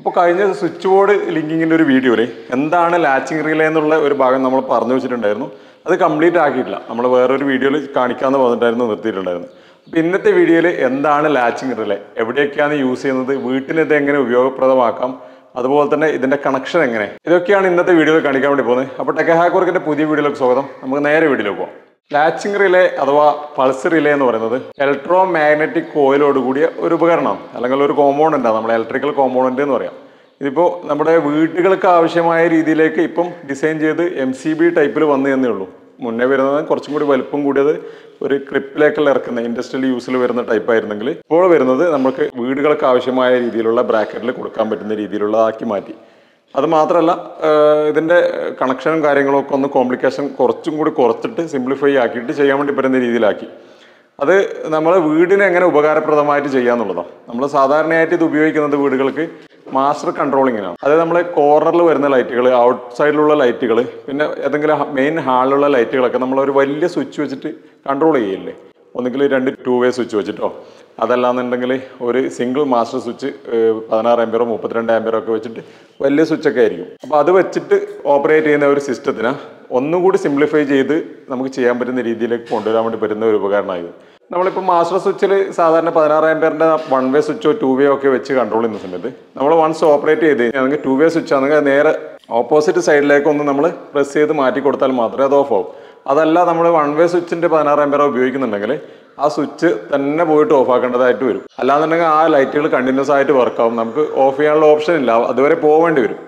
അപ്പോൾ കഴിഞ്ഞ switch board ലിങ്കിങ്ങിന്റെ ഒരു വീഡിയോയിൽ എന്താണ് ലാച്ചിങ് റിലേ എന്നുള്ള ഒരു ഭാഗം നമ്മൾ പറഞ്ഞു വെച്ചിട്ടുണ്ടായിരുന്നു. അത് കംപ്ലീറ്റ് ആക്കിയിട്ടില്ല. നമ്മൾ വേറൊരു വീഡിയോയിൽ കാണിക്കാമെന്ന് പറഞ്ഞിട്ടായിരുന്നു നിർത്തിയിട്ടുണ്ടായിരുന്നു അപ്പോൾ ഇന്നത്തെ വീഡിയോയിൽ എന്താണ് ലാച്ചിങ് റിലേ എവിടെയൊക്കെയാണ് യൂസ് ചെയ്യുന്നത്? വീട്ടിന് ഇത് എങ്ങനെ ഉപയോഗപ്രദമാക്കാം? അതുപോലെ തന്നെ ഇതിന്റെ കണക്ഷൻ എങ്ങനെ? ഇതൊക്കെയാണ് ഇന്നത്തെ വീഡിയോയിൽ കാണിക്കാൻ വേണ്ടി പോകുന്നത്. അപ്പോൾ ടെക്കഹാക്കോർക്കിന്റെ പുതിയ വീഡിയോയിലേക്ക് സ്വാഗതം. നമുക്ക് നേരെ വീഡിയോയിലേക്ക് പോകാം ലാച്ചിങ് റിലേ അഥവാ പൾസ് റിലേ എന്ന് പറയുന്നത് ഇലക്ട്രോ മാഗ്നറ്റിക് കോയിലോട് കൂടിയ ഒരു ഉപകരണം അല്ലെങ്കിൽ ഒരു കോമ്പോണന്റ് ആണ്. നമ്മുടെ ഇലക്ട്രിക്കൽ കോമ്പോണന്റ് എന്ന് പറയാം. ഇതിപ്പോൾ നമ്മുടെ വീടുകൾക്ക് ആവശ്യമായ രീതിയിലേക്ക് ഇപ്പം ഡിസൈൻ ചെയ്ത് എം സി ബി ടൈപ്പിൽ വന്നു തന്നേ ഉള്ളൂ. മുന്നേ വരുന്നത് കുറച്ചും കൂടി വലുപ്പം കൂടിയത് ഒരു ക്ലിപ്പിലേക്കുള്ള ഇറക്കുന്ന ഇൻഡസ്ട്രിയൽ യൂസിൽ വരുന്ന ടൈപ്പ് ആയിരുന്നെങ്കിൽ ഇപ്പോൾ വരുന്നത് നമുക്ക് വീടുകൾക്ക് ആവശ്യമായ രീതിയിലുള്ള ബ്രാക്കറ്റിൽ കൊടുക്കാൻ പറ്റുന്ന രീതിയിലുള്ളതാക്കി മാറ്റി. അത് മാത്രമല്ല ഇതിന്റെ കണക്ഷനും കാര്യങ്ങളും ഒക്കെ ഒന്ന് കോംപ്ലിക്കേഷൻ കുറച്ചും കൂടി കുറച്ചിട്ട് സിംപ്ലിഫൈ ആക്കിയിട്ട് ചെയ്യാൻ വേണ്ടി പറ്റുന്ന രീതിയിലാക്കി. അത് നമ്മൾ വീടിനെ എങ്ങനെ ഉപകാരപ്രദമായിട്ട് ചെയ്യാന്നുള്ളതാണ് നമ്മൾ സാധാരണയായിട്ട് ഇത് ഉപയോഗിക്കുന്നത് വീടുകൾക്ക് മാസ്റ്റർ കൺട്രോളിങ്ങിനാണ് അത് നമ്മൾ കോർണറിൽ വരുന്ന ലൈറ്റുകൾ ഔട്ട് സൈഡിലുള്ള ലൈറ്റുകൾ പിന്നെ ഏതെങ്കിലും മെയിൻ ഹാളിലുള്ള ലൈറ്റുകളൊക്കെ നമ്മൾ ഒരു വലിയ സ്വിച്ച് വെച്ചിട്ട് കൺട്രോൾ ചെയ്യില്ലേ? ഒന്നുകിൽ രണ്ട് ടു വേ സ്വിച്ച് വെച്ചിട്ടോ. അതല്ലാന്നുണ്ടെങ്കിൽ ഒരു സിംഗിൾ മാസ്റ്റർ സ്വിച്ച് പതിനാറ് അമ്പയറോ മുപ്പത്തിരണ്ട് അമ്പയറോ ഒക്കെ വെച്ചിട്ട് വലിയ സ്വിച്ചൊക്കെ ആയിരിക്കും. അപ്പോൾ അത് വെച്ചിട്ട് ഓപ്പറേറ്റ് ചെയ്യുന്ന ഒരു സിസ്റ്റത്തിന് ഒന്നുകൂടി സിംപ്ലിഫൈ ചെയ്ത് നമുക്ക് ചെയ്യാൻ പറ്റുന്ന രീതിയിലേക്ക് കൊണ്ടുവരാൻ വേണ്ടി പറ്റുന്ന ഒരു ഉപകരണമായത് നമ്മളിപ്പോൾ മാസ്റ്റർ സ്വിച്ചിൽ സാധാരണ പതിനാറ് അമ്പയറിന്റെ വൺ വേ സ്വിച്ചോ ടു വേ ഒക്കെ വെച്ച് കൺട്രോൾ ചെയ്യുന്ന സമയത്ത് നമ്മൾ വൺസ് ഓപ്പറേറ്റ് ചെയ്ത് കഴിഞ്ഞാൽ ടു വേ സ്വിച്ച് ആണെങ്കിൽ നേരെ ഓപ്പോസിറ്റ് സൈഡിലേക്ക് ഒന്ന് നമ്മൾ പ്രസ് ചെയ്ത് മാറ്റി കൊടുത്താൽ മാത്രമേ അത് ഓഫ് ആവും. അതല്ല നമ്മൾ വൺ വേ സ്വിച്ചിന്റെ പതിനാറ് എംപേറ ഉപയോഗിക്കുന്നുണ്ടെങ്കിൽ ആ സ്വിച്ച് തന്നെ പോയിട്ട് ഓഫ് ആക്കേണ്ടതായിട്ട് വരും. അല്ലാന്നുണ്ടെങ്കിൽ ആ ലൈറ്റുകൾ കണ്ടിന്യൂസ് ആയിട്ട് വർക്ക് ആവും. നമുക്ക് ഓഫ് ചെയ്യാനുള്ള ഓപ്ഷൻ ഇല്ല. അതുവരെ പോവേണ്ടി വരും.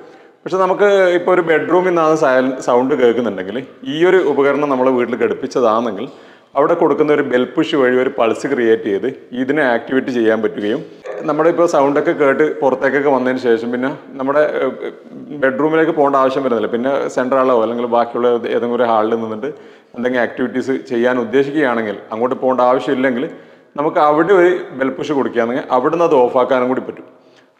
പക്ഷെ നമുക്ക് ഇപ്പോൾ ഒരു ബെഡ്റൂമിൽ നിന്നാണ് സൗണ്ട് കേൾക്കുന്നുണ്ടെങ്കിൽ ഈ ഒരു ഉപകരണം നമ്മൾ വീട്ടിൽ ഘടിപ്പിച്ചതാണെങ്കിൽ അവിടെ കൊടുക്കുന്ന ഒരു ബെൽ പുഷ് വഴി ഒരു പൾസ് ക്രിയേറ്റ് ചെയ്ത് ഇതിനെ ആക്ടിവേറ്റ് ചെയ്യാൻ പറ്റുകയും നമ്മുടെ ഇപ്പോൾ സൗണ്ടൊക്കെ കേട്ട് പുറത്തേക്കൊക്കെ വന്നതിന് ശേഷം പിന്നെ നമ്മുടെ ബെഡ്റൂമിലേക്ക് പോകേണ്ട ആവശ്യം വരുന്നില്ല. പിന്നെ സെൻട്രൽ ഹാളോ അല്ലെങ്കിൽ ബാക്കിയുള്ള ഏതെങ്കിലും ഒരു ഹാളിൽ നിന്നിട്ട് എന്തെങ്കിലും ആക്ടിവിറ്റീസ് ചെയ്യാൻ ഉദ്ദേശിക്കുകയാണെങ്കിൽ അങ്ങോട്ട് പോകേണ്ട ആവശ്യമില്ലെങ്കിൽ നമുക്ക് അവിടെ ഒരു ബെൽപുഷ് കൊടുക്കുകയാണെങ്കിൽ അവിടുന്ന് അത് ഓഫാക്കാനും കൂടി പറ്റും.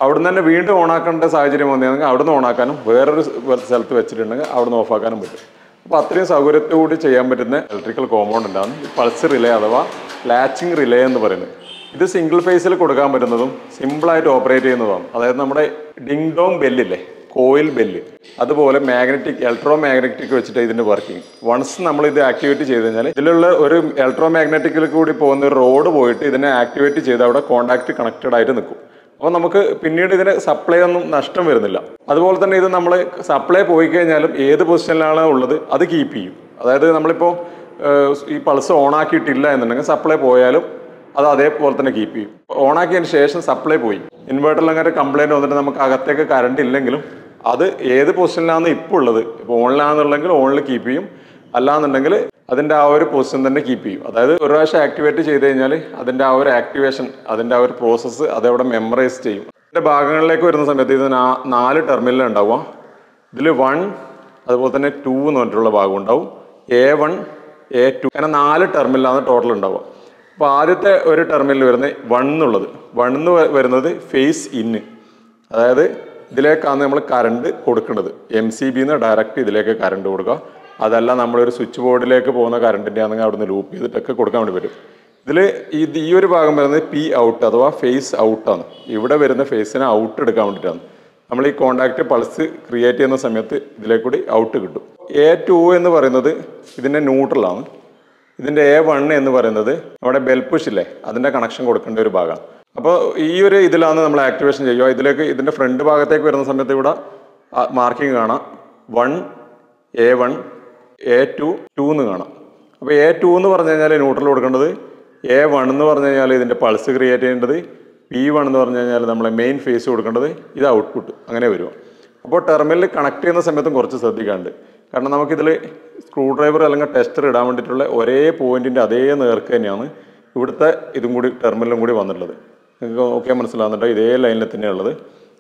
അവിടുന്ന് തന്നെ വീണ്ടും ഓണാക്കേണ്ട സാഹചര്യം വന്നിരുന്നെങ്കിൽ അവിടുന്ന് ഓണാക്കാനും വേറൊരു സ്ഥലത്ത് വെച്ചിട്ടുണ്ടെങ്കിൽ അവിടുന്ന് ഓഫാക്കാനും പറ്റും. അപ്പോൾ അത്രയും സൗകര്യത്തോടെ ചെയ്യാൻ പറ്റുന്ന ഇലക്ട്രിക്കൽ കോമ്പൗണ്ട് ആണ് പൾസ് റിലേ അഥവാ ലാച്ചിങ് റിലേ എന്ന് പറയുന്നത്. ഇത് സിംഗിൾ ഫേസിൽ കൊടുക്കാൻ പറ്റുന്നതും സിമ്പിളായിട്ട് ഓപ്പറേറ്റ് ചെയ്യുന്നതുമാണ്. അതായത് നമ്മുടെ ഡിങ് ഡോങ് ബെല്ലില്ലേ കോയിൽ ബെല്ല് അതുപോലെ മാഗ്നറ്റിക് ഇലക്ട്രോ മാഗ്നറ്റിക് വെച്ചിട്ട് ഇതിന്റെ വർക്കിംഗ് വൺസ് നമ്മൾ ഇത് ആക്ടിവേറ്റ് ചെയ്ത് കഴിഞ്ഞാൽ ഇതിലുള്ള ഒരു ഇലക്ട്രോ മാഗ്നറ്റിക്കിൽ കൂടി പോകുന്ന ഒരു റോഡ് പോയിട്ട് ഇതിനെ ആക്ടിവേറ്റ് ചെയ്ത് അവിടെ കോണ്ടാക്ട് കണക്റ്റഡ് ആയിട്ട് നിൽക്കും. അപ്പോൾ നമുക്ക് പിന്നീട് ഇതിന് സപ്ലൈ ഒന്നും നഷ്ടം വരുന്നില്ല. അതുപോലെ തന്നെ ഇത് നമ്മൾ സപ്ലൈ പോയി കഴിഞ്ഞാലും ഏത് പൊസിഷനിലാണ് ഉള്ളത് അത് കീപ്പ് ചെയ്യും. അതായത് നമ്മളിപ്പോൾ ഈ പൾസ് ഓൺ ആക്കിയിട്ടില്ല എന്നുണ്ടെങ്കിൽ സപ്ലൈ പോയാലും അത് അതേപോലെ തന്നെ കീപ്പ് ചെയ്യും. ഓണാക്കിയതിന് ശേഷം സപ്ലൈ പോയി. ഇൻവേർട്ടറിൽ അങ്ങനെ കംപ്ലൈന്റ് വന്നിട്ട് നമുക്ക് അകത്തേക്ക് കറണ്ട് ഇല്ലെങ്കിലും അത് ഏത് പൊസിഷനിലാണ് ഇപ്പോൾ ഉള്ളത്? ഇപ്പോൾ ഓണിലാണെന്നുണ്ടെങ്കിൽ ഓണിൽ കീപ്പ് ചെയ്യും. അല്ലാന്നുണ്ടെങ്കിൽ അതിന്റെ ആ ഒരു പൊസിഷൻ തന്നെ കീപ്പ് ചെയ്യും. അതായത് ഒരു പ്രാവശ്യം ആക്ടിവേറ്റ് ചെയ്ത് കഴിഞ്ഞാൽ അതിന്റെ ആ ഒരു ആക്ടിവേഷൻ അതിന്റെ ആ ഒരു പ്രോസസ്സ് അതവിടെ മെമ്മറൈസ് ചെയ്യും. ഇതിന്റെ ഭാഗങ്ങളിലേക്ക് വരുന്ന സമയത്ത് ഇത് നാല് ടെർമിനൽ ഉണ്ടാവുക. ഇതിൽ വൺ അതുപോലെ തന്നെ ടു എന്ന് പറഞ്ഞിട്ടുള്ള ഭാഗം ഉണ്ടാവും. എ വൺ എ ടു അങ്ങനെ നാല് ടെർമിനലാണ് ടോട്ടൽ ഉണ്ടാവുക. അപ്പോൾ ആദ്യത്തെ ഒരു ടെർമിനൽ വരുന്നത് വൺ എന്നുള്ളത്. വൺ എന്ന് വരുന്നത് ഫേസ് ഇന്ന് അതായത് ഇതിലേക്കാണ് നമ്മൾ കറണ്ട് കൊടുക്കേണ്ടത് എം സി ബിന്ന് ഡയറക്റ്റ് ഇതിലേക്ക് കറണ്ട് കൊടുക്കുക. അതല്ല നമ്മളൊരു സ്വിച്ച് ബോർഡിലേക്ക് പോകുന്ന കറണ്ടിന്റെ ആണെങ്കിൽ അവിടുന്ന് ലൂപ്പ് ചെയ്തിട്ടൊക്കെ കൊടുക്കാൻ വേണ്ടി വരും ഇതിൽ ഇത് ഈ ഒരു ഭാഗം വരുന്നത് പി ഔട്ട് അഥവാ ഫേസ് ഔട്ടാണ് ഇവിടെ വരുന്ന ഫേസിനെ ഔട്ട് എടുക്കാൻ വേണ്ടിയിട്ടാണ്. നമ്മൾ ഈ കോണ്ടാക്റ്റ് പൾസ് ക്രിയേറ്റ് ചെയ്യുന്ന സമയത്ത് ഇതിലേക്കൂടി ഔട്ട് കിട്ടും. എ ടു എന്ന് പറയുന്നത് ഇതിന്റെ ന്യൂട്രലാണ് ഇതിന്റെ എ വൺ എന്ന് പറയുന്നത് നമ്മുടെ ബെൽപുഷ് ഇല്ലേ? അതിന്റെ കണക്ഷൻ കൊടുക്കേണ്ട ഒരു ഭാഗമാണ് അപ്പോൾ ഈ ഒരു ഇതിലാണ് നമ്മൾ ആക്ടിവേഷൻ ചെയ്യുക. ഇതിലേക്ക് ഇതിന്റെ ഫ്രണ്ട് ഭാഗത്തേക്ക് വരുന്ന സമയത്ത് ഇവിടെ മാർക്കിംഗ് കാണാം. One A one A two two എന്ന് കാണാം. അപ്പോൾ എ ടു എന്ന് പറഞ്ഞു കഴിഞ്ഞാൽ ന്യൂട്രൽ കൊടുക്കേണ്ടത് എ വൺ എന്ന് പറഞ്ഞു കഴിഞ്ഞാൽ ഇതിന്റെ പൾസ് ക്രിയേറ്റ് ചെയ്യേണ്ടത് പി വൺ എന്ന് പറഞ്ഞു കഴിഞ്ഞാൽ നമ്മളെ മെയിൻ ഫേസ് കൊടുക്കേണ്ടത് ഇത് ഔട്ട്പുട്ട് അങ്ങനെ വരും. അപ്പോൾ ടെർമിനൽ കണക്ട് ചെയ്യുന്ന സമയത്തും കുറച്ച് ശ്രദ്ധിക്കാനുണ്ട്. കാരണം നമുക്കിതിൽ സ്ക്രൂ ഡ്രൈവർ അല്ലെങ്കിൽ ടെസ്റ്റർ ഇടാൻ വേണ്ടിയിട്ടുള്ള ഒരേ പോയിന്റിന്റെ അതേ നേർക്ക് തന്നെയാണ് ഇവിടുത്തെ ഇതും കൂടി ടെർമിനലും കൂടി വന്നിട്ടുള്ളത്. നിങ്ങൾക്ക് ഓക്കെ മനസ്സിലാകുന്നുണ്ടോ ഇതേ ലൈനിൽ തന്നെയാണ് ഉള്ളത്.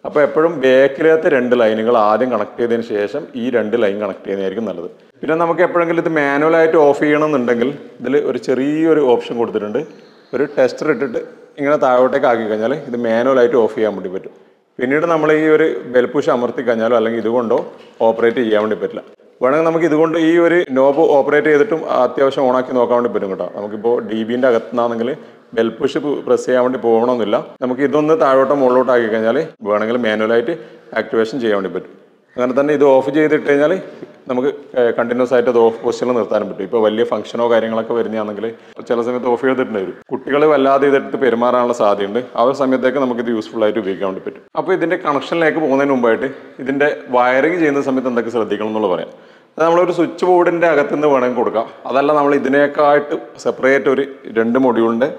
അപ്പോൾ എപ്പോഴും ബേക്കിലത്തെ രണ്ട് ലൈനുകൾ ആദ്യം കണക്ട് ചെയ്തതിന് ശേഷം ഈ രണ്ട് ലൈൻ കണക്ട് ചെയ്യുന്നതായിരിക്കും നല്ലത്. പിന്നെ നമുക്ക് എപ്പോഴെങ്കിലും ഇത് മാനുവലായിട്ട് ഓഫ് ചെയ്യണമെന്നുണ്ടെങ്കിൽ ഇതിൽ ഒരു ചെറിയൊരു ഓപ്ഷൻ കൊടുത്തിട്ടുണ്ട്. ഒരു ടെസ്റ്റർ ഇട്ടിട്ട് ഇങ്ങനെ താഴോട്ടേക്ക് ആക്കി കഴിഞ്ഞാൽ ഇത് മാനുവലായിട്ട് ഓഫ് ചെയ്യാൻ വേണ്ടി പറ്റും. പിന്നീട് നമ്മൾ ഈ ഒരു ബെൽപുഷ് അമർത്തി കഴിഞ്ഞാലോ അല്ലെങ്കിൽ ഇതുകൊണ്ടോ ഓപ്പറേറ്റ് ചെയ്യാൻ വേണ്ടി പറ്റില്ല. വേണമെങ്കിൽ നമുക്ക് ഇതുകൊണ്ട് ഈ ഒരു നോബ് ഓപ്പറേറ്റ് ചെയ്തിട്ടും അത്യാവശ്യം ഓണാക്കി നോക്കാൻ വേണ്ടി പറ്റും കേട്ടോ. നമുക്കിപ്പോൾ ഡി ബിന്റെ അകത്തുനിന്നാണെങ്കിൽ ബെൽ പുഷ് പ്രസ് ചെയ്യാൻ വേണ്ടി പോകണമെന്നില്ല. നമുക്ക് ഇതൊന്ന് താഴോട്ടോ മുകളിലോട്ടോ ആക്കി കഴിഞ്ഞാൽ വേണമെങ്കിൽ മാനുവലായിട്ട് ആക്ടിവേഷൻ ചെയ്യാൻ വേണ്ടി പറ്റും. അങ്ങനെ തന്നെ ഇത് ഓഫ് ചെയ്തിട്ട് കഴിഞ്ഞാൽ നമുക്ക് കണ്ടിന്യൂസ് ആയിട്ട് അത് ഓഫ് പൊസിഷനിൽ നിർത്താനും പറ്റും. ഇപ്പോൾ വലിയ ഫംഗ്ഷനോ കാര്യങ്ങളൊക്കെ വരുന്നതാണെങ്കിൽ ചില സമയത്ത് ഓഫ് ചെയ്തിട്ടുണ്ട് വരും. കുട്ടികൾ വല്ലാതെ ഇതെടുത്ത് പെരുമാറാനുള്ള സാധ്യതയുണ്ട്. ആ ഒരു സമയത്തേക്ക് നമുക്ക് ഇത് യൂസ്ഫുൾ ആയിട്ട് ഉപയോഗിക്കാൻ വേണ്ടി പറ്റും. അപ്പോൾ ഇതിന്റെ കണക്ഷനിലേക്ക് പോകുന്നതിന് മുമ്പായിട്ട് ഇതിന്റെ വയറിങ് ചെയ്യുന്ന സമയത്ത് എന്തൊക്കെ ശ്രദ്ധിക്കണം എന്നുള്ളത് പറയാം. നമ്മളൊരു സ്വിച്ച് ബോർഡിന്റെ അകത്തുനിന്ന് വേണമെങ്കിൽ കൊടുക്കാം. അതല്ല നമ്മൾ ഇതിനേക്കായിട്ട് സെപ്പറേറ്റ് ഒരു രണ്ട് മൊഡ്യൂളിന്റെ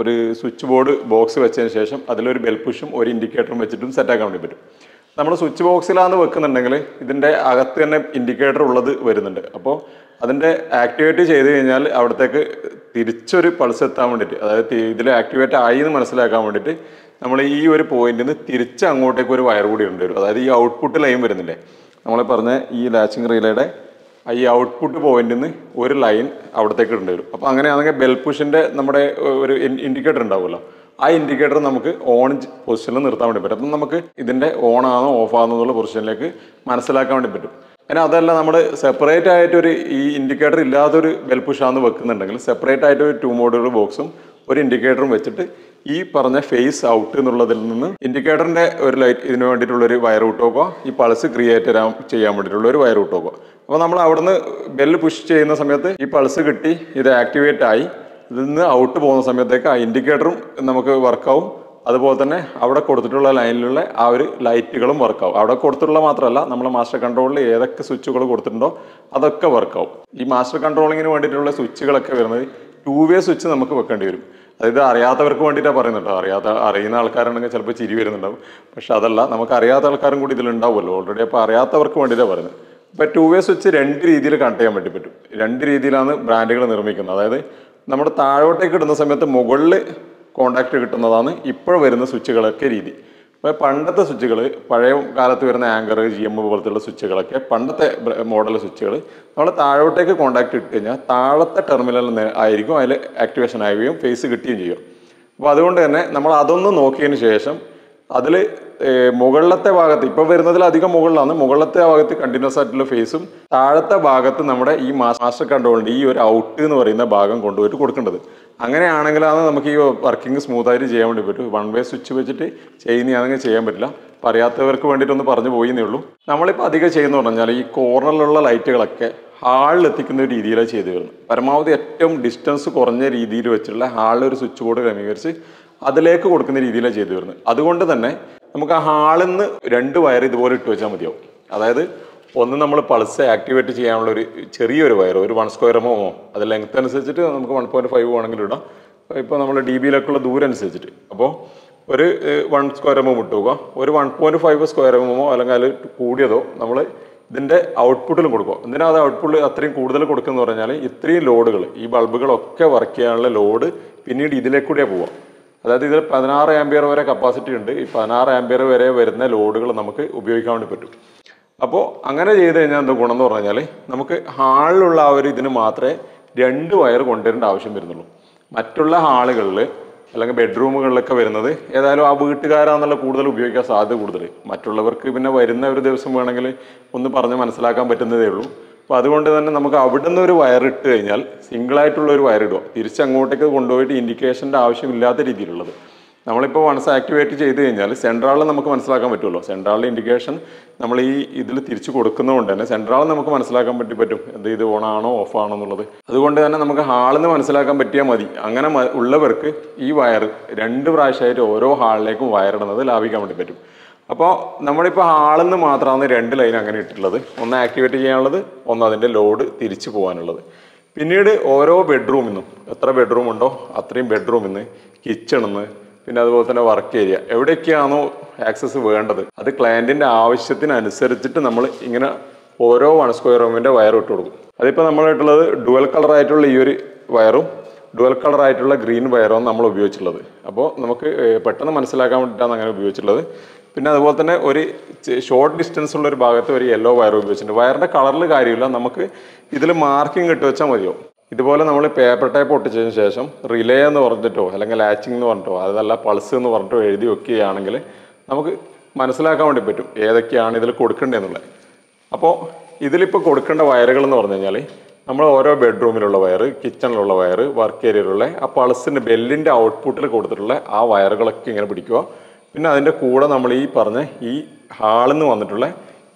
ഒരു സ്വിച്ച് ബോർഡ് ബോക്സ് വെച്ചതിന് ശേഷം അതിലൊരു ബെൽപുഷും ഒരു ഇൻഡിക്കേറ്ററും വെച്ചിട്ടും സെറ്റാക്കാൻ വേണ്ടി പറ്റും. നമ്മൾ സ്വിച്ച് ബോക്സിലാന്ന് വെക്കുന്നുണ്ടെങ്കിൽ ഇതിന്റെ അകത്ത് തന്നെ ഇൻഡിക്കേറ്റർ ഉള്ളത് വരുന്നുണ്ട്. അപ്പോൾ അതിന്റെ ആക്ടിവേറ്റ് ചെയ്ത് കഴിഞ്ഞാൽ അവിടത്തേക്ക് തിരിച്ചൊരു പൾസ് എത്താൻ വേണ്ടിയിട്ട് അതായത് ഇതിൽ ആക്ടിവേറ്റ് ആയി എന്ന് മനസ്സിലാക്കാൻ വേണ്ടിയിട്ട് നമ്മൾ ഈ ഒരു പോയിന്റിൽ നിന്ന് തിരിച്ച് അങ്ങോട്ടേക്ക് ഒരു വയർ കൂടി ഉണ്ട് വരും അതായത് ഈ ഔട്ട്പുട്ട് ലൈൻ വരുന്നില്ലേ? നമ്മൾ പറഞ്ഞ ഈ ലാച്ചിങ് റീലയുടെ ഈ ഔട്ട്പുട്ട് പോയിന്റിൽ നിന്ന് ഒരു ലൈൻ അവിടത്തേക്ക് ഇടേണ്ടി വരും അപ്പോൾ അങ്ങനെയാണെങ്കിൽ ബെൽപുഷിന്റെ നമ്മുടെ ഒരു ഇൻഡിക്കേറ്റർ ഉണ്ടാവുമല്ലോ? ആ ഇൻഡിക്കേറ്റർ നമുക്ക് ഓൺ പൊസിഷനിൽ നിർത്താൻ വേണ്ടി പറ്റും. അപ്പം നമുക്ക് ഇതിന്റെ ഓൺ ആണോ ഓഫ് ആണോ എന്നുള്ള പൊസിഷനിലേക്ക് മനസ്സിലാക്കാൻ വേണ്ടി പറ്റും. പിന്നെ അതല്ല നമ്മൾ സെപ്പറേറ്റ് ആയിട്ടൊരു ഈ ഇൻഡിക്കേറ്റർ ഇല്ലാത്തൊരു ബെൽ പുഷാന്ന് വെക്കുന്നുണ്ടെങ്കിൽ സെപ്പറേറ്റ് ആയിട്ട് ഒരു ടു മോഡുകൾ ബോക്സും ഒരു ഇൻഡിക്കേറ്ററും വെച്ചിട്ട് ഈ പറഞ്ഞ ഫേസ് ഔട്ട് എന്നുള്ളതിൽ നിന്ന് ഇൻഡിക്കേറ്ററിന്റെ ഒരു ലൈറ്റ് ഇതിന് വേണ്ടിയിട്ടുള്ള ഒരു വയർ ഔട്ടോക്കോ ഈ പൾസ് ക്രിയേറ്റ് ചെയ്യാൻ വേണ്ടിയിട്ടുള്ള ഒരു വയർ ഔട്ടോക്കോ അപ്പോൾ നമ്മൾ അവിടുന്ന് ബെല്ല് പുഷ് ചെയ്യുന്ന സമയത്ത് ഈ പൾസ് കിട്ടി ഇത് ആക്ടിവേറ്റ് ആയി. ഇതിൽ നിന്ന് ഔട്ട് പോകുന്ന സമയത്തേക്ക് ആ ഇൻഡിക്കേറ്ററും നമുക്ക് വർക്കാവും അതുപോലെ തന്നെ അവിടെ കൊടുത്തിട്ടുള്ള ലൈനിലുള്ള ആ ഒരു ലൈറ്റുകളും വർക്കാവും അവിടെ കൊടുത്തിട്ടുള്ള മാത്രമല്ല നമ്മൾ മാസ്റ്റർ കൺട്രോളിൽ ഏതൊക്കെ സ്വിച്ചുകൾ കൊടുത്തിട്ടുണ്ടോ അതൊക്കെ വർക്കാവും ഈ മാസ്റ്റർ കൺട്രോളിങ്ങിന് വേണ്ടിയിട്ടുള്ള സ്വിച്ചുകളൊക്കെ വരുന്നത് ടൂ വേ സ്വിച്ച് നമുക്ക് വെക്കേണ്ടി വരും. അതായത് അറിയാത്തവർക്ക് വേണ്ടിയിട്ടാണ് പറയുന്നുണ്ടോ അറിയാത്ത അറിയുന്ന ആൾക്കാരുണ്ടെങ്കിൽ ചിലപ്പോൾ ചിരി വരുന്നുണ്ടാവും. പക്ഷെ അതല്ല നമുക്ക് അറിയാത്ത ആൾക്കാരും കൂടി ഇതിലുണ്ടാവുമല്ലോ ഓൾറെഡി അപ്പോൾ അറിയാത്തവർക്ക് വേണ്ടിയിട്ടാണ് പറയുന്നത്. അപ്പോൾ ടൂ വേ സ്വിച്ച് രണ്ട് രീതിയിൽ കണക്ട് ചെയ്യാൻ വേണ്ടി പറ്റും. രണ്ട് രീതിയിലാണ് ബ്രാൻഡുകൾ നിർമ്മിക്കുന്നത്. അതായത് നമ്മുടെ താഴോട്ടേക്ക് ഇടുന്ന സമയത്ത് മുകളിൽ കോണ്ടാക്ട് കിട്ടുന്നതാണ് ഇപ്പോൾ വരുന്ന സ്വിച്ചുകളൊക്കെ രീതി. അപ്പോൾ പണ്ടത്തെ സ്വിച്ചുകൾ പഴയ കാലത്ത് വരുന്ന ആങ്കർ ജി എം പോലത്തുള്ള സ്വിച്ചുകളൊക്കെ പണ്ടത്തെ മോഡൽ സ്വിച്ചുകൾ നമ്മൾ താഴോട്ടേക്ക് കോണ്ടാക്ട് ഇട്ട് കഴിഞ്ഞാൽ താഴത്തെ ടെർമിനലിൽ ആയിരിക്കും അതിൽ ആക്ടിവേഷൻ ആവുകയും ഫേസ് കിട്ടുകയും ചെയ്യും. അപ്പോൾ അതുകൊണ്ട് തന്നെ നമ്മൾ അതൊന്ന് നോക്കിയതിന് ശേഷം അതിൽ മുകളിലത്തെ ഭാഗത്ത് ഇപ്പം വരുന്നതിൽ അധികം മുകളിലാണ്. മുകളിലത്തെ ഭാഗത്ത് കണ്ടിന്യൂസ് ആയിട്ടുള്ള ഫേസും താഴത്തെ ഭാഗത്ത് നമ്മുടെ ഈ മാസ്റ്റർ കൺട്രോളിന്റെ ഈ ഒരു ഔട്ട് എന്ന് പറയുന്ന ഭാഗം കൊണ്ടുപോയിട്ട് കൊടുക്കേണ്ടത്. അങ്ങനെയാണെങ്കിലാണ് നമുക്ക് ഈ വർക്കിംഗ് സ്മൂത്ത് ആയിട്ട് ചെയ്യാൻ വേണ്ടി പറ്റും. വൺ വേ സ്വിച്ച് വെച്ചിട്ട് ചെയ്യുന്നതാണെങ്കിൽ ചെയ്യാൻ പറ്റില്ല. പറയാത്തവർക്ക് വേണ്ടിയിട്ടൊന്ന് പറഞ്ഞു പോയിന്നേ ഉള്ളൂ. നമ്മളിപ്പോൾ അധികം ചെയ്യുന്ന പറഞ്ഞാൽ ഈ കോർണറിലുള്ള ലൈറ്റുകളൊക്കെ ഹാളിൽ എത്തിക്കുന്ന രീതിയിലാണ് ചെയ്തു വരുന്നത് പരമാവധി ഏറ്റവും ഡിസ്റ്റൻസ് കുറഞ്ഞ രീതിയിൽ വെച്ചുള്ള ഹാളിൽ ഒരു സ്വിച്ച് ബോർഡ് ക്രമീകരിച്ച് അതിലേക്ക് കൊടുക്കുന്ന രീതിയിലാണ് ചെയ്തു വരുന്നത്. അതുകൊണ്ട് തന്നെ നമുക്ക് ആ ഹാളിൽ നിന്ന് രണ്ട് വയർ ഇതുപോലെ ഇട്ട് വെച്ചാൽ മതിയാവും. അതായത് ഒന്ന് നമ്മൾ പൾസ് ആക്ടിവേറ്റ് ചെയ്യാനുള്ള ഒരു ചെറിയൊരു വയർ ഒരു വൺ സ്ക്വയർ എമോ അത് ലെങ്ത് അനുസരിച്ചിട്ട് നമുക്ക് വൺ പോയിന്റ് ഫൈവ് വേണമെങ്കിലും ഇടാം. ഇപ്പോൾ നമ്മൾ ഡി ബിയിലൊക്കെയുള്ള ദൂരം അനുസരിച്ചിട്ട്. അപ്പോൾ ഒരു വൺ സ്ക്വയർ എമോ വിട്ടുക ഒരു വൺ പോയിന്റ് ഫൈവ് സ്ക്വയർ എമോ അല്ലെങ്കിൽ അതിൽ കൂടിയതോ നമ്മൾ ഇതിന്റെ ഔട്ട്പുട്ടിലും കൊടുക്കുക. എന്തിനാ അത് ഔട്ട്പുട്ടിൽ അത്രയും കൂടുതൽ കൊടുക്കുന്നത് പറഞ്ഞാൽ ഇത്രയും ലോഡുകൾ ഈ ബൾബുകളൊക്കെ വർക്ക് ചെയ്യാനുള്ള ലോഡ് പിന്നീട് ഇതിലേക്കൂടെ പോവാം പോവുക. അതായത് ഇതിൽ പതിനാറ് ആംബിയർ വരെ കപ്പാസിറ്റി ഉണ്ട്. ഈ പതിനാറ് ആംബിയർ വരെ വരുന്ന ലോഡുകൾ നമുക്ക് ഉപയോഗിക്കാൻ വേണ്ടി പറ്റും. അപ്പോൾ അങ്ങനെ ചെയ്ത് കഴിഞ്ഞാൽ എന്താ ഗുണം എന്ന് പറഞ്ഞു കഴിഞ്ഞാൽ നമുക്ക് ഹാളിലുള്ള ആ ഒരു ഇതിന് മാത്രമേ രണ്ട് വയർ കൊണ്ടുവരേണ്ട ആവശ്യം വരുന്നുള്ളൂ. മറ്റുള്ള ഹാളുകളിൽ അല്ലെങ്കിൽ ബെഡ്റൂമുകളിലൊക്കെ വരുന്നത് ഏതായാലും ആ വീട്ടുകാരാന്നുള്ള കൂടുതൽ ഉപയോഗിക്കാൻ സാധ്യത കൂടുതൽ മറ്റുള്ളവർക്ക് പിന്നെ വരുന്ന ഒരു ദിവസം വേണമെങ്കിൽ ഒന്ന് പറഞ്ഞ് മനസ്സിലാക്കാൻ പറ്റുന്നതേ ഉള്ളൂ. അപ്പോൾ അതുകൊണ്ട് തന്നെ നമുക്ക് അവിടെ നിന്ന് ഒരു വയർ ഇട്ട് കഴിഞ്ഞാൽ സിംഗിളായിട്ടുള്ള ഒരു വയർ ഇടുക. തിരിച്ച് അങ്ങോട്ടേക്ക് കൊണ്ടുപോയിട്ട് ഇൻഡിക്കേഷന്റെ ആവശ്യമില്ലാത്ത രീതിയിലുള്ളത്. നമ്മളിപ്പോൾ വൺസ് ആക്ടിവേറ്റ് ചെയ്ത് കഴിഞ്ഞാൽ സെൻട്രാളിൽ നമുക്ക് മനസ്സിലാക്കാൻ പറ്റുമല്ലോ. സെൻട്രാളിൽ ഇൻഡിക്കേഷൻ നമ്മൾ ഈ ഇതിൽ തിരിച്ചു കൊടുക്കുന്നതുകൊണ്ട് തന്നെ സെൻട്രാളിൽ നമുക്ക് മനസ്സിലാക്കാൻ പറ്റി പറ്റും. എന്ത് ഇത് ഓഫ് ആണോ എന്നുള്ളത്. അതുകൊണ്ട് തന്നെ നമുക്ക് ഹാളിൽ നിന്ന് മനസ്സിലാക്കാൻ പറ്റിയാൽ മതി. അങ്ങനെ ഉള്ളവർക്ക് ഈ വയർ രണ്ട് പ്രാവശ്യമായിട്ട് ഓരോ ഹാളിലേക്കും വയറിടുന്നത് ലാഭിക്കാൻ വേണ്ടി പറ്റും. അപ്പോൾ നമ്മളിപ്പോൾ ആളെന്ന് മാത്രമാണ് രണ്ട് ലൈൻ അങ്ങനെ ഇട്ടിട്ടുള്ളത്. ഒന്ന് ആക്ടിവേറ്റ് ചെയ്യാനുള്ളത് ഒന്ന് അതിന്റെ ലോഡ് തിരിച്ചു പോകാനുള്ളത്. പിന്നീട് ഓരോ ബെഡ്റൂമിൽ നിന്നും എത്ര ബെഡ്റൂം ഉണ്ടോ അത്രയും കിച്ചണിൽ നിന്ന് പിന്നെ അതുപോലെ തന്നെ വർക്ക് ഏരിയ എവിടെയൊക്കെയാണോ ആക്സസ് വേണ്ടത്. അത് ക്ലയന്റിന്റെ ആവശ്യത്തിനനുസരിച്ചിട്ട് നമ്മൾ ഇങ്ങനെ ഓരോ വൺ സ്ക്വയർ റൂമിന്റെ വയർ ഇട്ട് കൊടുക്കും. അതിപ്പോൾ നമ്മളിട്ടുള്ളത് ഡുവൽ കളറായിട്ടുള്ള ഈ ഒരു വയറും ഡുവൽ കളർ ആയിട്ടുള്ള ഗ്രീൻ വയറോ നമ്മൾ ഉപയോഗിച്ചിട്ടുള്ളത്. അപ്പോൾ നമുക്ക് പെട്ടെന്ന് മനസ്സിലാക്കാൻ വേണ്ടിയിട്ടാണ് അങ്ങനെ ഉപയോഗിച്ചിട്ടുള്ളത്. പിന്നെ അതുപോലെ തന്നെ ഒരു ഷോർട്ട് ഡിസ്റ്റൻസ് ഉള്ള ഒരു ഭാഗത്ത് ഒരു യെല്ലോ വയർ ഉപയോഗിച്ചിട്ടുണ്ട്. വയറിന്റെ കളറിൽ കാര്യമില്ല. നമുക്ക് ഇതിൽ മാർക്കിംഗ് ഇട്ട് വെച്ചാൽ മതിയോ? ഇതുപോലെ നമ്മൾ പേപ്പർ ടൈപ്പ് ഒട്ടിച്ചതിന് ശേഷം റിലേ എന്ന് പറഞ്ഞിട്ടോ അല്ലെങ്കിൽ ലാച്ചിങ് എന്ന് പറഞ്ഞിട്ടോ അതല്ല പൾസ് എന്ന് പറഞ്ഞിട്ടോ എഴുതി വെക്കുകയാണെങ്കിൽ നമുക്ക് മനസ്സിലാക്കാൻ വേണ്ടി പറ്റും ഏതൊക്കെയാണ് ഇതിൽ കൊടുക്കേണ്ടതെന്നുള്ളത് അപ്പോൾ ഇതിലിപ്പോൾ കൊടുക്കേണ്ട വയറുകൾ എന്ന് പറഞ്ഞു കഴിഞ്ഞാൽ നമ്മൾ ഓരോ ബെഡ്റൂമിലുള്ള വയറ് കിച്ചണിലുള്ള വയർ വർക്ക് ഏരിയയിലുള്ള ആ പൾസിന്റെ ബെല്ലിന്റെ ഔട്ട്പുട്ടിൽ കൊടുത്തിട്ടുള്ള ആ വയറുകളൊക്കെ ഇങ്ങനെ പിടിക്കുക. പിന്നെ അതിന്റെ കൂടെ നമ്മൾ ഈ പറഞ്ഞ ഈ ഹാളിൽ നിന്ന് വന്നിട്ടുള്ള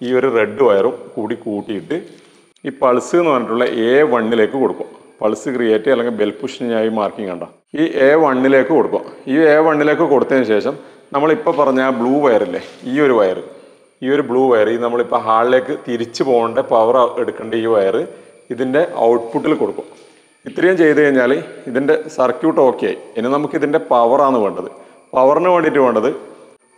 ഈ ഒരു റെഡ് വയറും കൂടി കൂട്ടിയിട്ട് ഈ പൾസ് എന്ന് പറഞ്ഞിട്ടുള്ള എ വണ്ണിലേക്ക് കൊടുക്കും പൾസ് ക്രിയേറ്റ് അല്ലെങ്കിൽ ബെൽ പുഷിനായി മാർക്കിംഗ് കണ്ട? ഈ എ വണ്ണിലേക്ക് കൊടുക്കും ഈ എ വണ്ണിലേക്ക് കൊടുത്തതിന് ശേഷം നമ്മളിപ്പോൾ പറഞ്ഞ ആ ബ്ലൂ വയറില്ലേ ഈ ഒരു വയർ ഈ ഒരു ബ്ലൂ വയർ ഈ നമ്മളിപ്പോൾ ഹാളിലേക്ക് തിരിച്ചു പോകേണ്ട പവർ എടുക്കേണ്ട ഈ വയർ ഇതിന്റെ ഔട്ട്പുട്ടിൽ കൊടുക്കും. ഇത്രയും ചെയ്ത് കഴിഞ്ഞാൽ ഇതിന്റെ സർക്യൂട്ട് ഓക്കെ ആയി. ഇനി നമുക്ക് ഇതിന്റെ പവറാണ് വേണ്ടത്. പവറിന് വേണ്ടിയിട്ട് വേണ്ടത്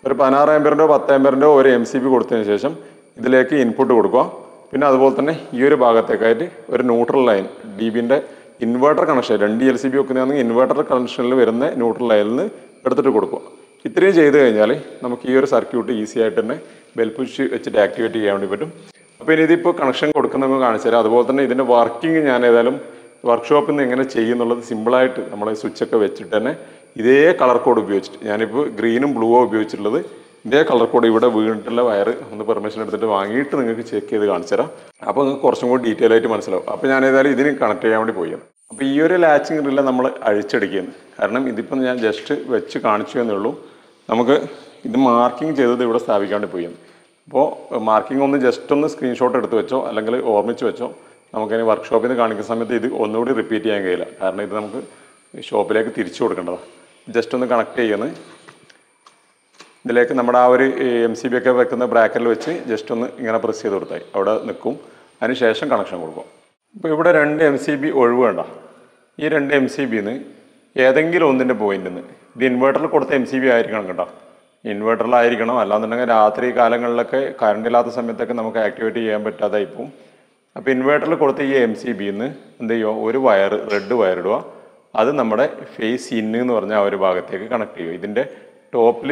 ഒരു പതിനാറ് ആമ്പറിന്റെയോ പത്ത് ആമ്പറിന്റെയോ ഒരു എം സി ബി കൊടുത്തതിന് ശേഷം ഇതിലേക്ക് ഇൻപുട്ട് കൊടുക്കുക. പിന്നെ അതുപോലെ തന്നെ ഈ ഒരു ഭാഗത്തേക്കായിട്ട് ഒരു ന്യൂട്രൽ ലൈൻ ഡി ബിന്റെ ഇൻവേർട്ടർ കണക്ഷൻ രണ്ട് എൽ സി ബി വെക്കുന്നതാണെങ്കിൽ ഇൻവേർട്ടർ കണക്ഷനിൽ വരുന്ന ന്യൂട്രൽ ലൈനിൽ നിന്ന് എടുത്തിട്ട് കൊടുക്കുക. ഇത്രയും ചെയ്ത് കഴിഞ്ഞാൽ നമുക്ക് ഈ ഒരു സർക്യൂട്ട് ഈസി ആയിട്ട് തന്നെ ബെൽപുച്ച് വെച്ചിട്ട് ആക്ടിവേറ്റ് ചെയ്യാൻ വേണ്ടി പറ്റും. അപ്പോൾ ഇനി ഇതിപ്പോൾ കണക്ഷൻ കൊടുക്കുന്നവங்க കാണിച്ചു തരാം. അതുപോലെ തന്നെ ഇതിന്റെ വർക്കിംഗ് ഞാൻ ഏതായാലും വർക്ക്ഷോപ്പിൽ നിന്ന് എങ്ങനെ ചെയ്യുന്നുള്ളത് സിമ്പിളായിട്ട് സ്വിച്ച് ഒക്കെ വെച്ചിട്ട് തന്നെ ഇതേ കളർ കോഡ് ഉപയോഗിച്ചിട്ട് ഞാനിപ്പോൾ ഗ്രീനും ബ്ലൂവോ ഉപയോഗിച്ചിട്ടുള്ളത് ഇതേ കളർ കോഡ് ഇവിടെ വീണിട്ടുള്ള വയർ ഒന്ന് പെർമിഷൻ എടുത്തിട്ട് വാങ്ങിയിട്ട് നിങ്ങൾക്ക് ചെക്ക് ചെയ്ത് കാണിച്ചു തരാം. അപ്പോൾ നിങ്ങൾക്ക് കുറച്ചും കൂടി ഡീറ്റെയിൽ ആയിട്ട് മനസ്സിലാവും. അപ്പോൾ ഞാൻ ഏതായാലും ഇതിന് കണക്ട് ചെയ്യാൻ വേണ്ടി പോയി അപ്പോൾ ഈ ഒരു ലാച്ചിങ് റില്ല നമ്മൾ അഴിച്ചെടുക്കുന്നത് കാരണം ഇതിപ്പം ഞാൻ ജസ്റ്റ് വെച്ച് കാണിച്ചു എന്നേ ഉള്ളൂ. നമുക്ക് ഇത് മാർക്കിംഗ് ചെയ്തത് ഇവിടെ സ്ഥാപിക്കാൻ വേണ്ടി പോയി അപ്പോൾ മാർക്കിംഗ് ഒന്ന് ജസ്റ്റ് ഒന്ന് സ്ക്രീൻഷോട്ട് എടുത്ത് വെച്ചോ അല്ലെങ്കിൽ ഓർമ്മിച്ച് വെച്ചോ. നമുക്കതിന് വർക്ക്ഷോപ്പിൽ നിന്ന് കാണിക്കുന്ന സമയത്ത് ഇത് ഒന്നുകൂടി റിപ്പീറ്റ് ചെയ്യാൻ കഴിയില്ല. കാരണം ഇത് നമുക്ക് ഷോപ്പിലേക്ക് തിരിച്ചു കൊടുക്കേണ്ടതാണ് ജസ്റ്റ് ഒന്ന് കണക്ട് ചെയ്യുന്നത് ഇതിലേക്ക് നമ്മുടെ ആ ഒരു എം സി ബി ഒക്കെ വെക്കുന്ന ബ്രാക്കറ്റിൽ വെച്ച് ജസ്റ്റ് ഒന്ന് ഇങ്ങനെ പ്രസ് ചെയ്ത് കൊടുത്താൽ അവിടെ നിൽക്കും. അതിന് ശേഷം കണക്ഷൻ കൊടുക്കും. ഇപ്പോൾ ഇവിടെ രണ്ട് എം സി ബി ഒഴിവ് വേണ്ട ഈ രണ്ട് എം സി ബിന്ന് ഏതെങ്കിലും ഒന്നിന്റെ പോയിന്റിൽ നിന്ന് ഇത് ഇൻവേർട്ടറിൽ കൊടുത്ത എം സി ബി ആയിരിക്കണം കേട്ടോ. ഇൻവേർട്ടറിലായിരിക്കണം. അല്ലാന്നുണ്ടെങ്കിൽ രാത്രി കാലങ്ങളിലൊക്കെ കറണ്ട് ഇല്ലാത്ത സമയത്തൊക്കെ നമുക്ക് ആക്ടിവേറ്റ് ചെയ്യാൻ പറ്റാതായി പോകും അപ്പോൾ ഇൻവെർട്ടറിൽ കൊടുത്ത ഈ എം സി ബിന്ന് എന്ത് ചെയ്യുക? ഒരു വയർ റെഡ് വയർ ഇടുക. അത് നമ്മുടെ ഫേസ് ഇന്ന് എന്ന് പറഞ്ഞ ആ ഒരു ഭാഗത്തേക്ക് കണക്ട് ചെയ്യുക. ഇതിന്റെ ടോപ്പിൽ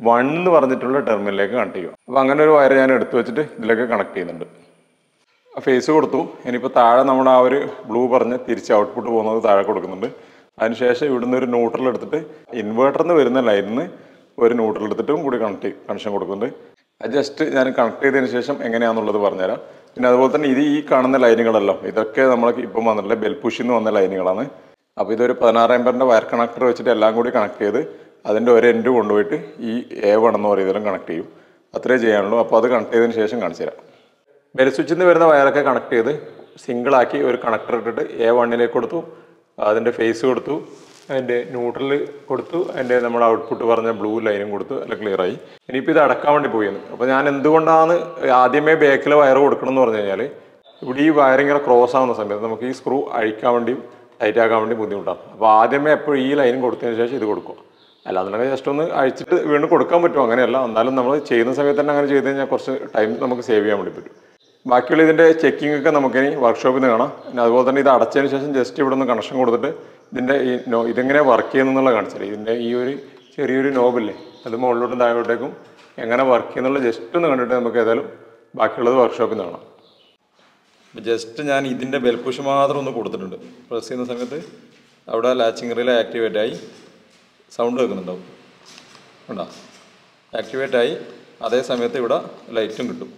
വൺ എന്ന് പറഞ്ഞിട്ടുള്ള ടെർമിനലിലേക്ക് കണക്ട് ചെയ്യുക. അപ്പോൾ അങ്ങനെ ഒരു വയർ ഞാൻ എടുത്തു വെച്ചിട്ട് ഇതിലേക്ക് കണക്ട് ചെയ്യുന്നുണ്ട്. ഫേസ് കൊടുത്തു. ഇനിയിപ്പോൾ താഴെ നമ്മൾ ആ ഒരു ബ്ലൂ പറഞ്ഞ് തിരിച്ച് ഔട്ട്പുട്ട് പോകുന്നത് താഴെ കൊടുക്കുന്നുണ്ട്. അതിനുശേഷം ഇവിടുന്ന് ഒരു ന്യൂട്രൽ എടുത്തിട്ട് ഇൻവേർട്ടറിൽ നിന്ന് വരുന്ന ലൈനിൽ നിന്ന് ഒരു ന്യൂട്രൽ എടുത്തിട്ടും കൂടി കണക്ട് കണക്ഷൻ കൊടുക്കുന്നുണ്ട്. അത് ജസ്റ്റ് ഞാൻ കണക്ട് ചെയ്തതിന് ശേഷം എങ്ങനെയാണെന്നുള്ളത് പറഞ്ഞുതരാം. പിന്നെ അതുപോലെ തന്നെ ഇത് ഈ കാണുന്ന ലൈനുകളെല്ലാം ഇതൊക്കെ നമ്മൾക്ക് ഇപ്പം വന്നിട്ടുള്ള ബെൽപുഷിൽ നിന്ന് വന്ന ലൈനുകളാണ്. അപ്പോൾ ഇതൊരു പതിനാറ് എംബറിന്റെ വയർ കണക്ടർ വെച്ചിട്ട് എല്ലാം കൂടി കണക്ട് ചെയ്ത് അതിന്റെ ഒരു എൻഡ് കൊണ്ടുപോയിട്ട് ഈ എ വൺ എന്ന് പറയുന്നതിലും കണക്ട് ചെയ്യും. അത്രേ ചെയ്യാനുള്ളൂ. അപ്പോൾ അത് കണക്ട് ചെയ്തതിന് ശേഷം കാണിച്ചു തരാം. ബെൽ സ്വിച്ചിൽ നിന്ന് വരുന്ന വയറൊക്കെ കണക്ട് ചെയ്ത് സിംഗിളാക്കി ഒരു കണക്ടർ ഇട്ടിട്ട് എ വണ്ണിലേക്ക് കൊടുത്തു. അതിന്റെ ഫേസ് കൊടുത്തു. അതിന്റെ ന്യൂട്രൽ കൊടുത്തു അതിന്റെ നമ്മുടെ ഔട്ട്പുട്ട് പറഞ്ഞ ബ്ലൂ ലൈനും കൊടുത്തു അല്ല ക്ലിയർ ആയി. ഇനിയിപ്പോൾ ഇത് അടക്കാൻ വേണ്ടി പോയിരുന്നു അപ്പോൾ ഞാൻ എന്തുകൊണ്ടാണ് ആദ്യമേ ബാക്കിൽ വയർ കൊടുക്കണം എന്ന് പറഞ്ഞു കഴിഞ്ഞാൽ ഇവിടെ ഈ വയർ ഇങ്ങനെ ക്രോസ് ആവുന്ന സമയത്ത് നമുക്ക് ഈ സ്ക്രൂ അഴിക്കാൻ വേണ്ടിയും ടൈറ്റ് ആക്കാൻ വേണ്ടി ബുദ്ധിമുട്ടാണ്. അപ്പോൾ ആദ്യമേ എപ്പോഴും ഈ ലൈനും കൊടുത്തതിന് ശേഷം ഇത് കൊടുക്കും അല്ലാന്നുണ്ടെങ്കിൽ ജസ്റ്റ് ഒന്ന് അഴിച്ചിട്ട് വീണ്ടും കൊടുക്കാൻ പറ്റും അങ്ങനെയല്ല. എന്നാലും നമ്മൾ ചെയ്യുന്ന സമയത്ത് തന്നെ അങ്ങനെ ചെയ്ത് കഴിഞ്ഞാൽ കുറച്ച് ടൈം നമുക്ക് സേവ് ചെയ്യാൻ വേണ്ടി പറ്റും. ബാക്കിയുള്ള ഇതിന്റെ ചെക്കിംഗ് ഒക്കെ നമുക്കിനി വർക്ക്ഷോപ്പിൽ നിന്ന് കാണാം. പിന്നെ അതുപോലെ തന്നെ ഇത് അടച്ചതിന് ശേഷം ജസ്റ്റ് ഇവിടെ നിന്ന് കണക്ഷൻ കൊടുത്തിട്ട് ഇതിന്റെ ഈ നോ ഇതെങ്ങനെ വർക്ക് ചെയ്യുന്നുള്ള കാണിച്ചത് ഇതിന്റെ ഈ ഒരു ചെറിയൊരു നോബില്ലേ അത് മുകളിലോട്ടും താഴോട്ടേക്കും എങ്ങനെ വർക്ക് ചെയ്യുന്നുള്ള ജസ്റ്റ് ഒന്ന് കണ്ടിട്ട് നമുക്ക് ഏതായാലും ബാക്കിയുള്ളത് വർക്ക്ഷോപ്പിൽ നിന്ന് കാണാം. ജസ്റ്റ് ഞാൻ ഇതിന്റെ ബെൽപുഷ് മാത്രം ഒന്ന് കൊടുത്തിട്ടുണ്ട്. പ്രസ് ചെയ്യുന്ന സമയത്ത് അവിടെ ലാച്ചിങ് റീൽ ആക്ടിവേറ്റ് ആയി സൗണ്ട് കേൾക്കുന്നുണ്ടാവും ഉണ്ടോ ആക്ടിവേറ്റ് ആയി അതേ സമയത്ത് ഇവിടെ ലൈറ്റും കിട്ടും.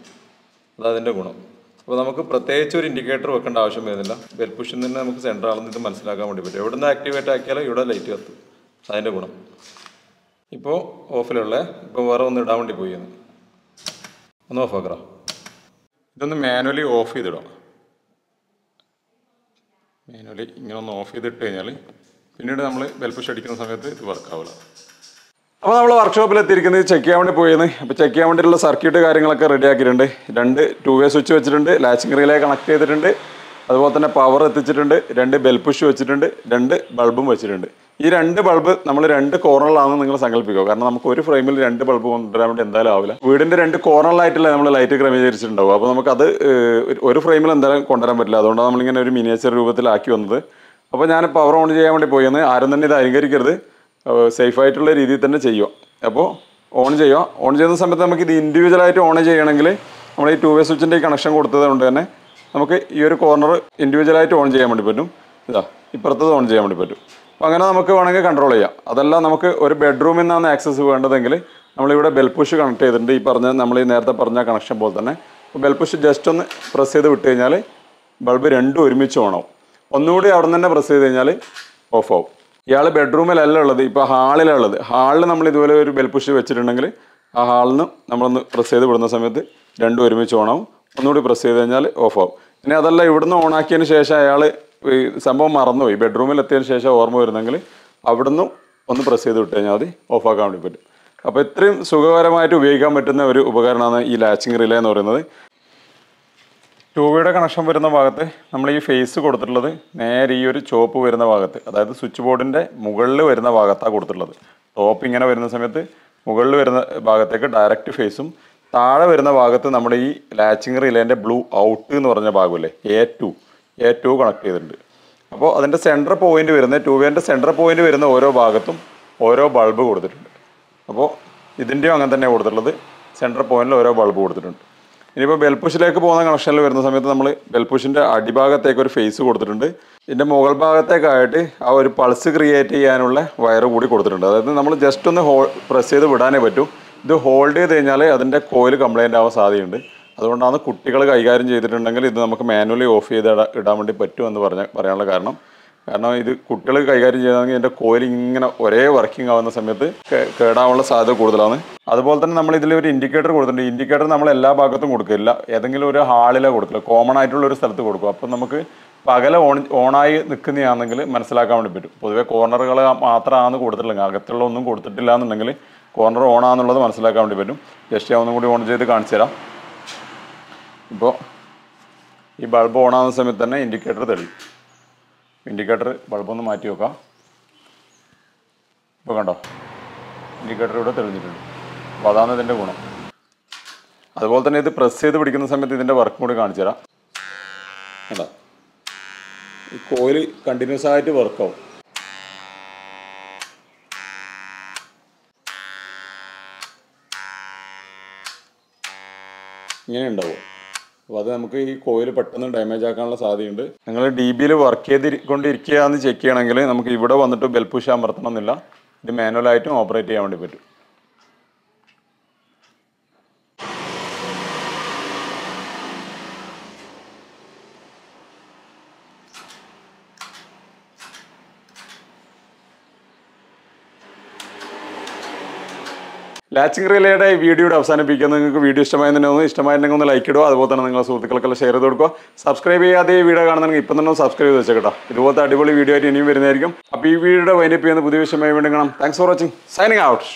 അതതിന്റെ ഗുണം. അപ്പോൾ നമുക്ക് പ്രത്യേകിച്ച് ഒരു ഇൻഡിക്കേറ്റർ വെക്കേണ്ട ആവശ്യം വരുന്നില്ല. ബെൽപുഷിൽ നിന്ന് നമുക്ക് സെന്റർ ആണെന്ന് ഇത് മനസ്സിലാക്കാൻ വേണ്ടി പറ്റും. എവിടെ നിന്ന് ആക്ടിവേറ്റ് ആക്കിയാലും ഇവിടെ ലൈറ്റ് കത്തും. അതിന്റെ ഗുണം. ഇപ്പോൾ ഓഫിലുള്ള ഇപ്പോൾ വേറെ ഒന്ന് ഇടാൻ വേണ്ടി പോയി ഒന്ന്. ഒന്ന് ഓഫ് ആക്കറ ഇതൊന്ന് മാനുവലി ഓഫ് ചെയ്തിടാം. മാനുവലി ഇങ്ങനെ ഒന്ന് ഓഫ് ചെയ്തിട്ട് കഴിഞ്ഞാൽ പിന്നീട് നമ്മൾ ബെൽപുഷ് അടിക്കുന്ന സമയത്ത് ഇത് വർക്കാവില്ല അപ്പോൾ നമ്മൾ വർക്ക്ഷോപ്പിൽ എത്തിയിരിക്കുന്നത് ചെക്ക് ചെയ്യാൻ വേണ്ടി പോയിരുന്നു അപ്പോൾ ചെക്ക് ചെയ്യാൻ വേണ്ടിയിട്ടുള്ള സർക്യൂട്ട് കാര്യങ്ങളൊക്കെ റെഡി ആക്കിയിട്ടുണ്ട്. രണ്ട് ടു വേ സ്വിച്ച് വെച്ചിട്ടുണ്ട്. ലാച്ചിങ് റീലേ കണക്ട് ചെയ്തിട്ടുണ്ട്. അതുപോലെ തന്നെ പവർ എത്തിച്ചിട്ടുണ്ട്. രണ്ട് ബെൽപുഷ് വെച്ചിട്ടുണ്ട്. രണ്ട് ബൾബും വെച്ചിട്ടുണ്ട്. ഈ രണ്ട് ബൾബ് നമ്മൾ രണ്ട് കോർണറിലാണെന്ന് നിങ്ങൾ സങ്കല്പിക്കുക. കാരണം നമുക്ക് ഒരു ഫ്രെയിമിൽ രണ്ട് ബൾബ് കൊണ്ടുവരാൻ വേണ്ടി എന്തായാലും ആവില്ല. വീടിന്റെ രണ്ട് കോർണറിലായിട്ടല്ല നമ്മൾ ലൈറ്റ് ക്രമീകരിച്ചിട്ടുണ്ടാവും. അപ്പോൾ നമുക്കത് ഒരു- ഫ്രെയിമിൽ എന്തായാലും കൊണ്ടുവരാൻ പറ്റില്ല. അതുകൊണ്ടാണ് നമ്മളിങ്ങനെ ഒരു മിനിയേച്ചർ രൂപത്തിലാക്കി വന്നത്. അപ്പോൾ ഞാൻ പവർ ഓൺ ചെയ്യാൻ വേണ്ടി പോയെന്ന്. ആരും തന്നെ ഇത് അനുകരിക്കരുത് സേഫ് ആയിട്ടുള്ള രീതിയിൽ തന്നെ ചെയ്യുക. അപ്പോൾ ഓൺ ചെയ്യുക. ഓൺ ചെയ്യുന്ന സമയത്ത് നമുക്ക് ഇത് ഇൻഡിവിജ്വലായിട്ട് ഓൺ ചെയ്യണമെങ്കിൽ നമ്മൾ ഈ ടു വേ സ്വിച്ചിന്റെ ഈ കണക്ഷൻ കൊടുത്തത് കൊണ്ട് തന്നെ നമുക്ക് ഈ ഒരു കോർണർ ഇൻഡിവിജ്വലായിട്ട് ഓൺ ചെയ്യാൻ വേണ്ടി പറ്റും. ഇതാ ഇപ്പുറത്തത് ഓൺ ചെയ്യാൻ വേണ്ടി പറ്റും. അപ്പോൾ അങ്ങനെ നമുക്ക് വേണമെങ്കിൽ കൺട്രോൾ ചെയ്യാം. അതല്ല നമുക്ക് ഒരു ബെഡ്റൂമിൽ നിന്നാണ് ആക്സസ് വേണ്ടതെങ്കിൽ നമ്മളിവിടെ ബെൽപുഷ് കണക്ട് ചെയ്തിട്ടുണ്ട്. ഈ പറഞ്ഞ നമ്മൾ ഈ നേരത്തെ പറഞ്ഞ കണക്ഷൻ പോലെ തന്നെ. ബെൽ പുഷ് ജസ്റ്റ് ഒന്ന് പ്രസ് ചെയ്ത് വിട്ട് കഴിഞ്ഞാൽ ബൾബ് രണ്ടും ഒരുമിച്ച് ഓണാവും ഒന്നുകൂടി അവിടെ നിന്ന് തന്നെ പ്രസ് ചെയ്ത് കഴിഞ്ഞാൽ ഓഫ് ആവും. ഇയാൾ ബെഡ്റൂമിലല്ല ഉള്ളത് ഇപ്പോൾ ഹാളിലാണ് ഉള്ളത്. ഹാളിൽ നമ്മൾ ഇതുപോലെ ഒരു ബെൽപുഷ് വെച്ചിട്ടുണ്ടെങ്കിൽ ആ ഹാളിൽ നിന്ന് നമ്മളൊന്ന് പ്രസ് ചെയ്ത് വിടുന്ന സമയത്ത് രണ്ടും ഒരുമിച്ച് ഓണാവും ഒന്നുകൂടി പ്രസ് ചെയ്ത് കഴിഞ്ഞാൽ ഓഫ് ആവും. ഇനി അതല്ല ഇവിടുന്ന് ഓണാക്കിയതിന് ശേഷം അയാൾ സംഭവം മറന്നുപോയി. ബെഡ്റൂമിൽ എത്തിയതിന് ശേഷം ഓർമ്മ വരുന്നെങ്കിൽ അവിടുന്ന് ഒന്ന് പ്രസ് ചെയ്ത് വിട്ട് കഴിഞ്ഞാൽ മതി ഓഫാക്കാൻ വേണ്ടി പറ്റും. അപ്പോൾ ഇത്രയും സുഖകരമായിട്ട് ഉപയോഗിക്കാൻ പറ്റുന്ന ഒരു ഉപകരണമാണ് ഈ ലാച്ചിങ് റിലേ എന്ന് പറയുന്നത്. ട്യൂബയുടെ കണക്ഷൻ വരുന്ന ഭാഗത്ത് നമ്മൾ ഈ ഫേസ് കൊടുത്തിട്ടുള്ളത് നേരെ ഈ ഒരു ചോപ്പ് വരുന്ന ഭാഗത്ത് അതായത് സ്വിച്ച് ബോർഡിന്റെ മുകളിൽ വരുന്ന ഭാഗത്താണ് കൊടുത്തിട്ടുള്ളത്. ടോപ്പ് ഇങ്ങനെ വരുന്ന സമയത്ത് മുകളിൽ വരുന്ന ഭാഗത്തേക്ക് ഡയറക്റ്റ് ഫേസും താഴെ വരുന്ന ഭാഗത്ത് നമ്മുടെ ഈ ലാച്ചിങ് റിലേന്റെ ബ്ലൂ ഔട്ട് എന്ന് പറഞ്ഞ ഭാഗമല്ലേ A two A two connect ചെയ്തിട്ടുണ്ട്. അപ്പോൾ അതിന്റെ സെന്റർ പോയിന്റ് വരുന്ന ട്യൂബിന്റെ സെന്റർ പോയിന്റ് വരുന്ന ഓരോ ഭാഗത്തും ഓരോ ബൾബ് കൊടുത്തിട്ടുണ്ട്. അപ്പോൾ ഇതിന്റെയും അങ്ങനെ തന്നെ കൊടുത്തിട്ടുള്ളത്. സെന്റർ പോയിന്റിൽ ഓരോ ബൾബ് കൊടുത്തിട്ടുണ്ട്. ഇനിയിപ്പോൾ ബെൽപുഷിലേക്ക് പോകുന്ന കണക്ഷനിൽ വരുന്ന സമയത്ത് നമ്മൾ ബെൽപുഷിന്റെ അടിഭാഗത്തേക്ക് ഒരു ഫേസ് കൊടുത്തിട്ടുണ്ട്. ഇതിന്റെ മുകൾ ഭാഗത്തേക്കായിട്ട് ആ ഒരു പൾസ് ക്രിയേറ്റ് ചെയ്യാനുള്ള വയർ കൂടി കൊടുത്തിട്ടുണ്ട്. അതായത് നമ്മൾ ജസ്റ്റ് ഒന്ന് ഹോൾ പ്രസ് ചെയ്ത് വിടാനേ പറ്റൂ. ഇത് ഹോൾഡ് ചെയ്ത് കഴിഞ്ഞാൽ അതിന്റെ കോയിൽ കംപ്ലൈന്റ് ആവാൻ സാധ്യതയുണ്ട്. അതുകൊണ്ടാണ് കുട്ടികൾ കൈകാര്യം ചെയ്തിട്ടുണ്ടെങ്കിൽ ഇത് നമുക്ക് മാനുവലി ഓഫ് ചെയ്ത് ഇടാൻ വേണ്ടി പറ്റുമെന്ന് പറഞ്ഞ പറയാനുള്ള കാരണം. കാരണം ഇത് കുട്ടികൾ കൈകാര്യം ചെയ്യണമെങ്കിൽ എന്റെ കോയിൽ ഇങ്ങനെ ഒരേ വർക്കിംഗ് ആവുന്ന സമയത്ത് കേടാവാനുള്ള സാധ്യത കൂടുതലാണ്. അതുപോലെ തന്നെ നമ്മൾ ഇതിൽ ഒരു ഇൻഡിക്കേറ്റർ കൊടുത്തിട്ടുണ്ട്. ഇൻഡിക്കേറ്റർ നമ്മൾ എല്ലാ ഭാഗത്തും കൊടുക്കില്ല ഏതെങ്കിലും ഒരു ഹാളിലെ കൊടുക്കില്ല കോമൺ ആയിട്ടുള്ള ഒരു സ്ഥലത്ത് കൊടുക്കും. അപ്പം നമുക്ക് പകല ഓൺ ഓണായി നിൽക്കുന്നതാണെങ്കിൽ മനസ്സിലാക്കാൻ വേണ്ടി പറ്റും. പൊതുവേ കോർണറുകൾ മാത്രമാണ് കൊടുത്തിട്ടുള്ളത് അകത്തുള്ള ഒന്നും കൊടുത്തിട്ടില്ല എന്നുണ്ടെങ്കിൽ കോർണർ ഓണാന്നുള്ളത് മനസ്സിലാക്കാൻ വേണ്ടി പറ്റും. ജസ്റ്റ് ഒന്നും കൂടി ഓൺ ചെയ്ത് കാണിച്ചു തരാം. ഇപ്പോൾ ഈ ബൾബ് ഓണാകുന്ന സമയത്ത് തന്നെ ഇൻഡിക്കേറ്റർ തെളിയും. ഇൻഡിക്കേറ്റർ ബൾബൊന്ന് മാറ്റി വെക്കാം. ഇപ്പോൾ കണ്ടോ? ഇൻഡിക്കേറ്റർ ഇവിടെ തെളിഞ്ഞിട്ടുണ്ട്. അപ്പോൾ അതാണ് ഇതിന്റെ ഗുണം. അതുപോലെ തന്നെ ഇത് പ്രസ് ചെയ്ത് പിടിക്കുന്ന സമയത്ത് ഇതിന്റെ വർക്ക് കൂടി കാണിച്ചു തരാം. കണ്ടോ? ഈ കോയിൽ കണ്ടിന്യൂസ് ആയിട്ട് വർക്കാവും ഇങ്ങനെ ഉണ്ടാവും. അപ്പോൾ അത് നമുക്ക് ഈ കോയിൽ പെട്ടെന്ന് ഡാമേജ് ആക്കാനുള്ള സാധ്യതയുണ്ട്. നിങ്ങൾ ഡി ബിയിൽ വർക്ക് ചെയ്തിരിക്കൊണ്ടിരിക്കുകയാണെന്ന് ചെക്ക് ചെയ്യണമെങ്കിൽ നമുക്ക് ഇവിടെ വന്നിട്ട് ബെൽ പുഷ് അമർത്തണം എന്നില്ല ഇത് മാനുവലായിട്ടും ഓപ്പറേറ്റ് ചെയ്യാൻ വേണ്ടി പറ്റും. ലാച്ചിങ് റിലേയുടെ വീഡിയോയുടെ അവസാനിപ്പിക്കുന്നത് നിങ്ങൾക്ക് വീഡിയോ ഇഷ്ടമായെന്ന് തോന്നുന്നു ഇഷ്ടമായിട്ടുണ്ടെങ്കിൽ ഒന്ന് ലൈക്ക് ഇടുക. അതുപോലെ തന്നെ നിങ്ങളുടെ സുഹൃത്തുക്കൾക്കെല്ലാം ഷെയർ ചെയ്ത് കൊടുക്കുക. സബ്സ്ക്രൈബ് ചെയ്യാതെ ഈ വീഡിയോ കാണുന്നെങ്കിൽ ഇപ്പം തന്നെ സബ്സ്ക്രൈബ് ചെയ്ത് വെച്ചേക്കട്ടോ ഇതുപോലത്തെ അടിപൊളി വീഡിയോ ആയിട്ട് ഇനിയും വരുന്നതായിരിക്കും. അപ്പോൾ ഈ വീഡിയോയുടെ വൈൻഡപ്പ് ചെയ്യുന്ന പുതിയ വിഷയമായി വീണ്ടും കാണാം. Thanks for watching signing out